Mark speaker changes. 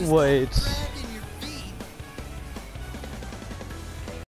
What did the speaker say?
Speaker 1: Wait.